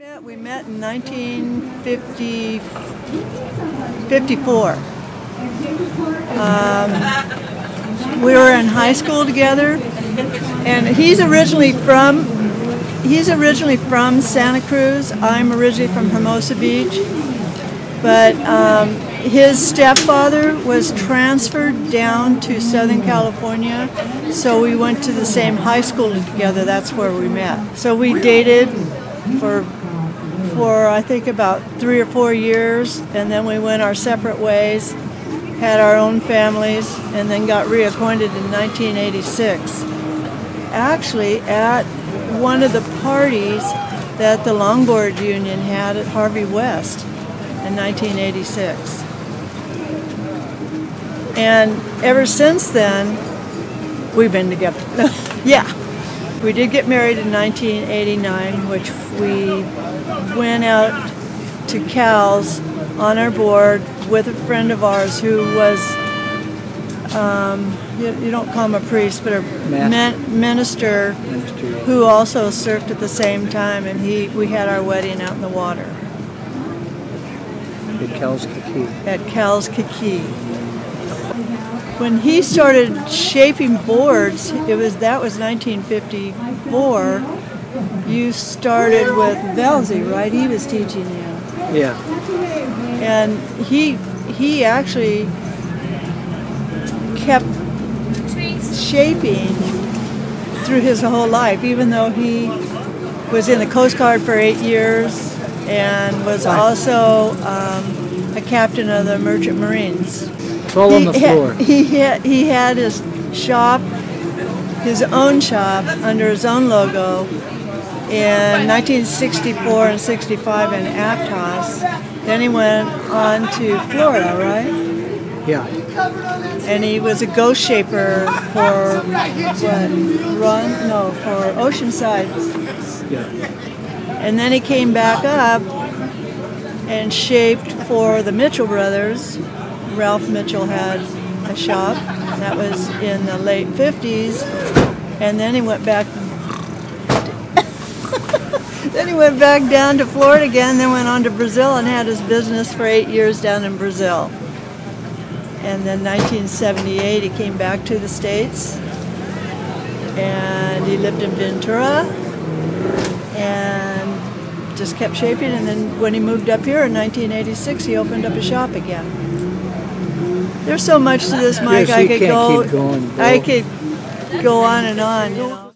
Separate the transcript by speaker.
Speaker 1: Met- We met in 1954. Um, we were in high school together, and he's originally from he's originally from Santa Cruz. I'm originally from Hermosa Beach, but um, his stepfather was transferred down to Southern California, so we went to the same high school together. That's where we met. So we dated for for I think about three or four years, and then we went our separate ways, had our own families, and then got reacquainted in 1986. Actually, at one of the parties that the Longboard Union had at Harvey West in 1986. And ever since then, we've been together. yeah. We did get married in 1989, which we went out to Cowell's on our board with a friend of ours who was, um, you, you don't call him a priest, but a min- minister
Speaker 2: Minister.
Speaker 1: who also surfed at the same time, and he we had our wedding out in the water
Speaker 2: At Cowell's Kiki.
Speaker 1: at Cowell's Kiki. When he started shaping boards, it was that was 1954. You started with Velzy, right? He was teaching you,
Speaker 2: Yeah.
Speaker 1: and he he actually kept shaping through his whole life, even though he was in the Coast Guard for eight years and was also um, a captain of the Merchant Marines.
Speaker 2: It's all on the
Speaker 1: He
Speaker 2: floor.
Speaker 1: He had, he had his shop, his own shop, under his own logo in 1964 and 65 in Aptos. Then he went on to Florida, right?
Speaker 2: Yeah.
Speaker 1: And he was a ghost shaper for what? Run? No, for Oceanside.
Speaker 2: Yeah.
Speaker 1: And then he came back up and shaped for the Mitchell brothers. Ralph Mitchell had a shop. That was in the late 50s. And then he went back. Then he went back down to Florida again, then went on to Brazil and had his business for eight years down in Brazil. And then 1978 he came back to the States and he lived in Ventura and just kept shaping. And then when he moved up here in 1986, he opened up a shop again. There's so much to this, Mike.
Speaker 2: Yes,
Speaker 1: I could go. I could go on and on. You know.